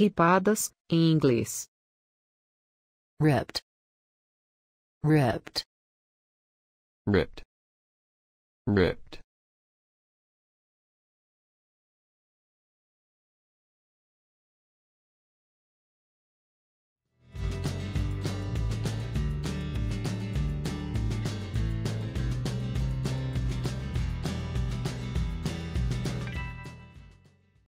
ripadas, em inglês. ripped. Ripped. Ripped. Ripped.